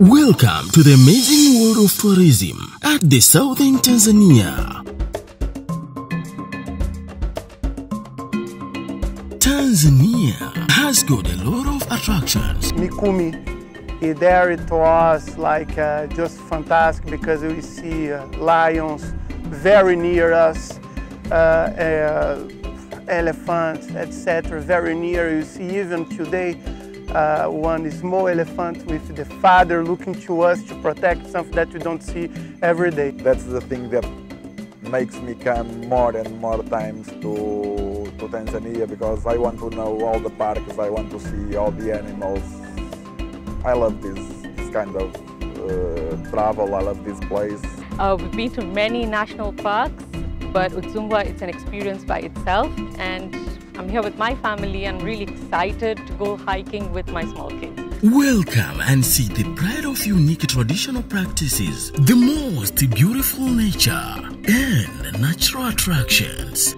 Welcome to the amazing world of tourism at the Southern Tanzania. Tanzania has got a lot of attractions. Mikumi is there to us like uh, just fantastic because we see uh, lions very near us, uh, uh, elephants, etc. Very near. You see even today uh, one small elephant with the father looking to us to protect something that we don't see every day. That's the thing that makes me come more and more times to, to Tanzania because I want to know all the parks, I want to see all the animals. I love this, this kind of uh, travel, I love this place. Uh, we've been to many national parks, but Udzungwa it's an experience by itself and I'm here with my family and really excited to go hiking with my small kids. Welcome and see the pride of unique traditional practices, the most beautiful nature, and natural attractions.